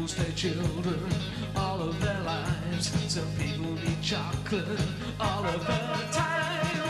people stay children all of their lives. Some people need chocolate all of the time.